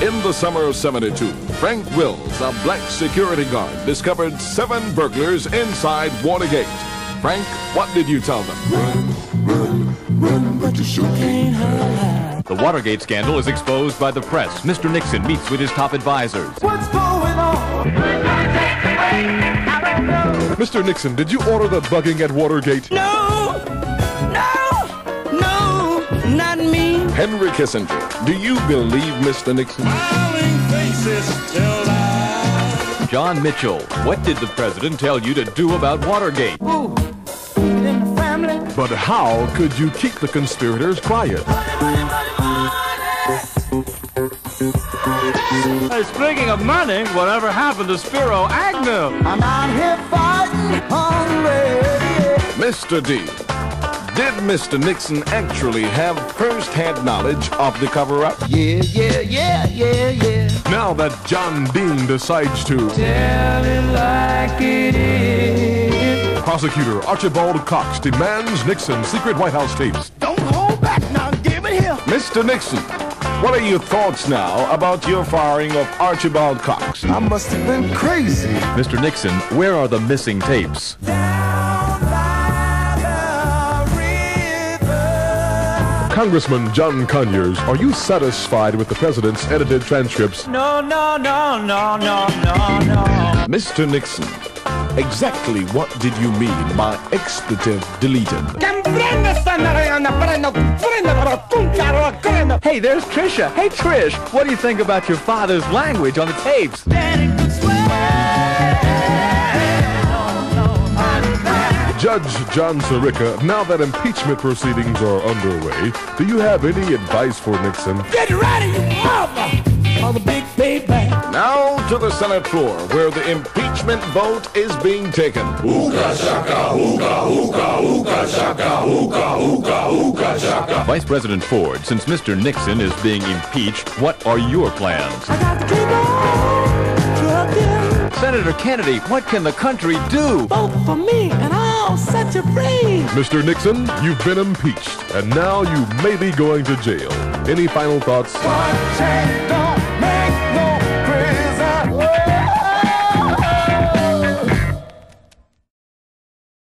In the summer of 72, Frank Wills, a black security guard, discovered seven burglars inside Watergate. Frank, what did you tell them? run run run mr shirky The Watergate scandal is exposed by the press. Mr. Nixon meets with his top advisors. What's going on? Mr. Nixon, did you order the bugging at Watergate? No! No! No! Not me! Henry Kissinger, do you believe Mr. Nixon? John Mitchell, what did the president tell you to do about Watergate? Ooh, in the family. But how could you keep the conspirators quiet? Hey, speaking of money, whatever happened to Spiro Agnew? I'm out here fighting hungry. Mr. D, did Mr. Nixon actually have first-hand knowledge of the cover-up? Yeah, yeah, yeah, yeah, yeah. Now that John Dean decides to. Tell it like it is. Prosecutor Archibald Cox demands Nixon's secret White House tapes. Don't hold back now. Give it here. Mr. Nixon, what are your thoughts now about your firing of Archibald Cox? I must have been crazy. Mr. Nixon, where are the missing tapes? Congressman John Conyers, are you satisfied with the president's edited transcripts? No, no, no, no, no, no, no. Mr. Nixon, exactly what did you mean by expletive deleted? Hey, there's Tricia. Hey, Trish, what do you think about your father's language on the tapes? Judge John Sirica, now that impeachment proceedings are underway, do you have any advice for Nixon? Get ready, you mother! On the big payback. Now to the Senate floor, where the impeachment vote is being taken. Vice President Ford, since Mr. Nixon is being impeached, what are your plans? Senator Kennedy, what can the country do? Vote for me, and I'll set you free. Mr. Nixon, you've been impeached, and now you may be going to jail. Any final thoughts? One change don't